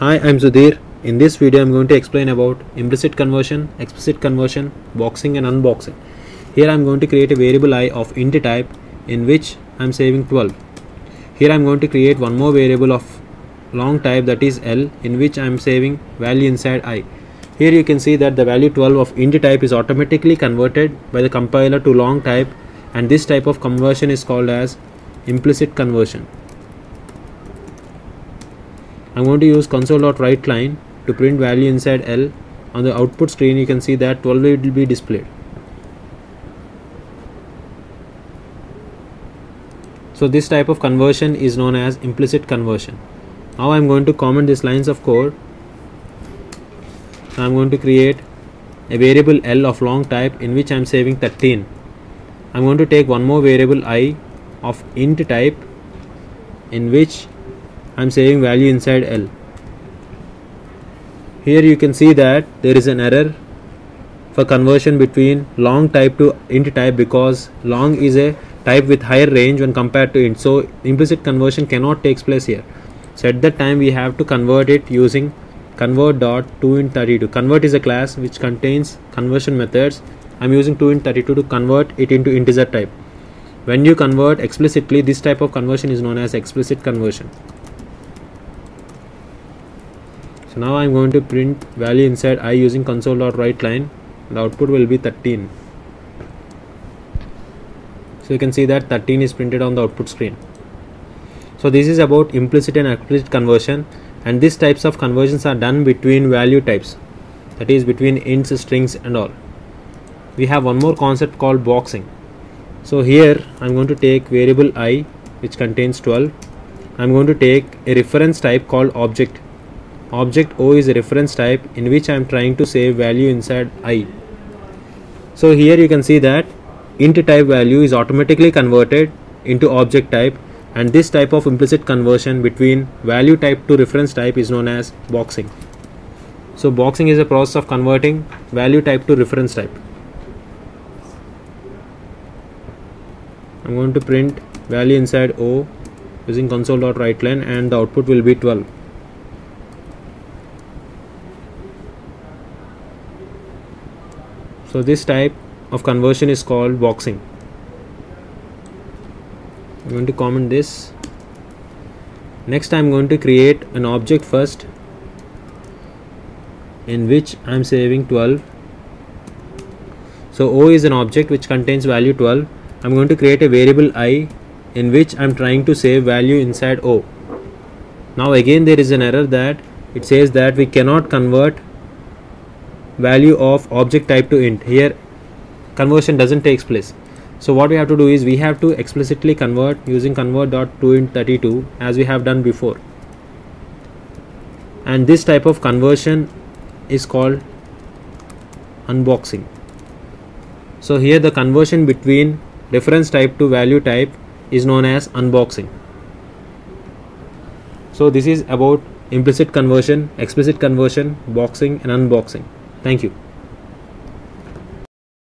Hi, I'm Sudhir. In this video, I'm going to explain about implicit conversion, explicit conversion, boxing and unboxing. Here I'm going to create a variable i of int type in which I'm saving 12. Here I'm going to create one more variable of long type that is L in which I'm saving value inside i. Here you can see that the value 12 of int type is automatically converted by the compiler to long type and this type of conversion is called as implicit conversion. I'm going to use console.write line to print value inside L. On the output screen you can see that 12 will be displayed. So this type of conversion is known as implicit conversion. Now I'm going to comment these lines of code. I'm going to create a variable L of long type in which I'm saving 13. I'm going to take one more variable i of int type in which I'm saving value inside L. Here you can see that there is an error for conversion between long type to int type because long is a type with higher range when compared to int. So implicit conversion cannot takes place here. So at that time we have to convert it using convert dot toInt32. Convert is a class which contains conversion methods. I'm using toInt32 to convert it into integer type. When you convert explicitly, this type of conversion is known as explicit conversion. So now I'm going to print value inside i using console.write line. The output will be 13 so you can see that 13 is printed on the output screen. So this is about implicit and explicit conversion and these types of conversions are done between value types. That is between ints strings and all. We have one more concept called boxing. So here i'm going to take variable i which contains 12 i'm going to take a reference type called object object o is a reference type in which i'm trying to save value inside i so here you can see that int type value is automatically converted into object type and this type of implicit conversion between value type to reference type is known as boxing. So boxing is a process of converting value type to reference type. I'm going to print value inside O using console.writeline and the output will be 12. So this type of conversion is called boxing. I'm going to comment this. Next I'm going to create an object first in which I'm saving 12. So O is an object which contains value 12. I'm going to create a variable i in which I'm trying to save value inside O. Now again there is an error that it says that we cannot convert value of object type to int. Here conversion doesn't takes place. So what we have to do is we have to explicitly convert using convert.toInt32 as we have done before. And this type of conversion is called unboxing. So here the conversion between reference type to value type is known as unboxing. So this is about implicit conversion explicit conversion boxing and unboxing thank you